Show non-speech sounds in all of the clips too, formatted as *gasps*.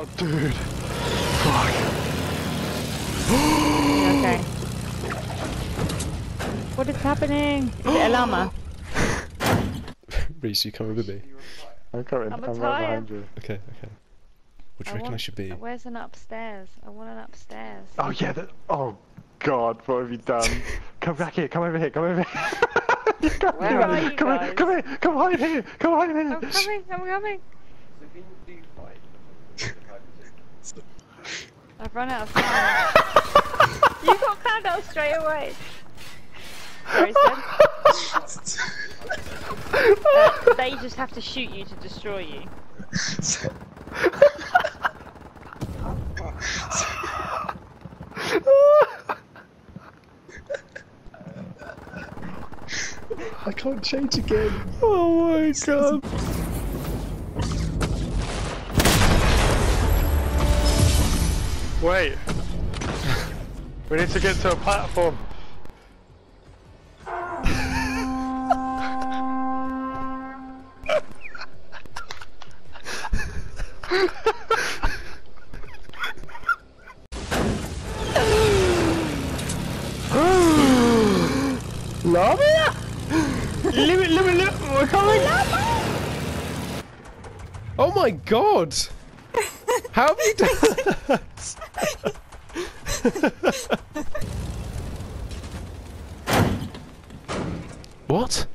Oh, dude. Fuck. okay. What is happening? Is it a llama? *laughs* Reese, you coming with me? I'm coming. I'm I'm, right tired. behind you. Okay, okay. What do you reckon I should be? Where's an upstairs? I want an upstairs. Oh yeah. That, oh God. What have you done? *laughs* come back here. Come over here. Come over here. *laughs* come Where here. are you come guys? Here, come here. Come hide here. Come hide here. I'm coming, I'm coming. I've run out of time. you got found out straight away. Sorry. Uh, they just have to shoot you to destroy you. I can't change again. Oh my god. Wait. we need to get to a platform. Lava? Limit, limit, limit. We're coming. Oh my god! How have you done that? *laughs* what?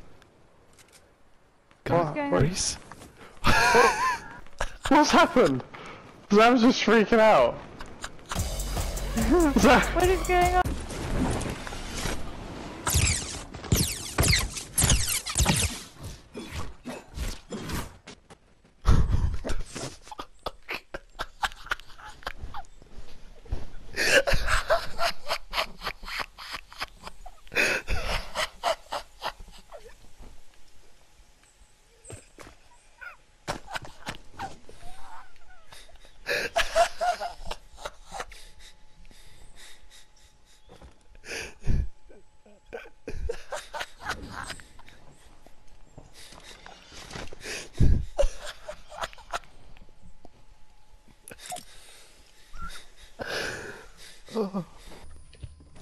God, What? What? What's happened? Zam's just freaking out. Zam, *laughs* What is going on?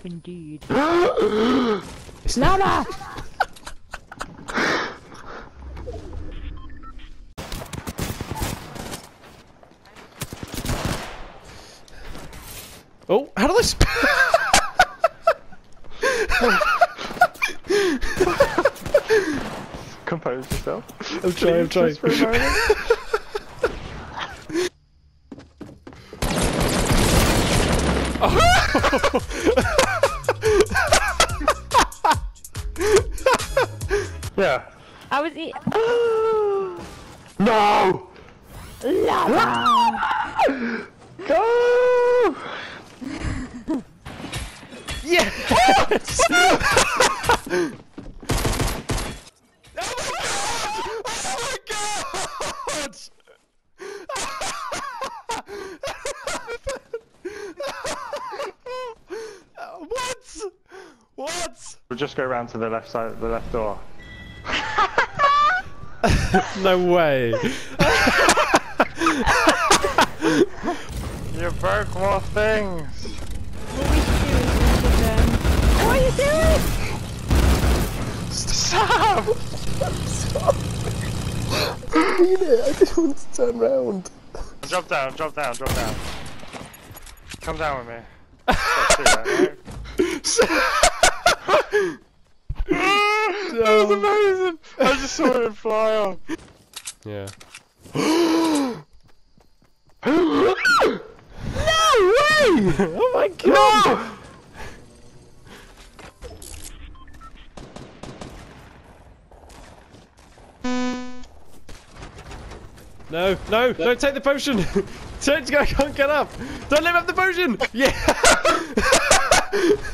Indeed. *gasps* It's Llama! oh, how do I sp- compose yourself. I'm trying, I'm trying. *laughs* Just for a moment. *laughs* yeah. I was eating. *gasps* No! Lava! Go! *laughs* *laughs* Yes! oh my god! what? What? We'll just go round to the left side, the left door. *laughs* No way. *laughs* You broke more things. What we should do is we should, um... What are you doing? Stop! I just want to turn round. Drop down, drop down, drop down. Come down with me. *laughs* Let's that, was um, amazing! I just saw it fly off. Yeah. *gasps* No way! *laughs* Oh my god! No! No, no, no, take the potion! *laughs* Don't go, I can't get up! Don't let him have the potion! Yeah! *laughs*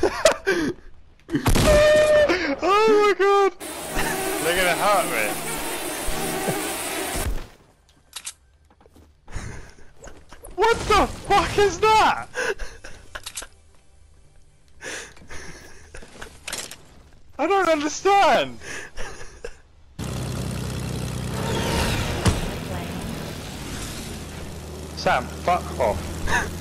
What the fuck is that? I don't understand. Sam, fuck off.